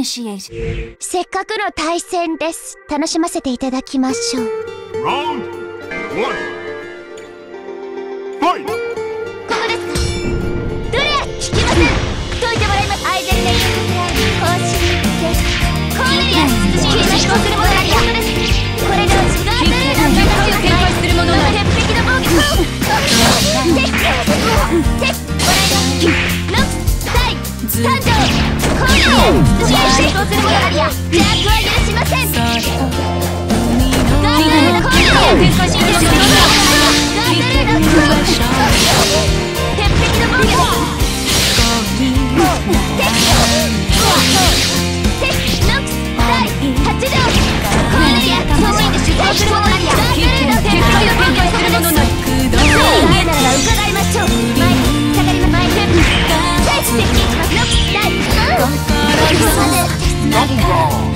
initiate. せっかくの対戦です。楽しませていただきましょう。Round one. ここです。どれや？聞きません。解いてもらいます。アイゼンイ更新です。聞きましょう。Thank you. double roll.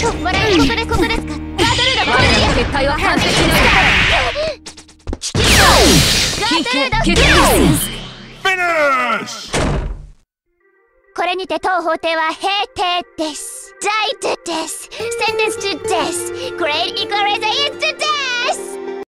しょですことですかルれで撤は完璧引きル決定これにて当法廷は閉廷です Die to! Sentence to death! Great equalizer is to death!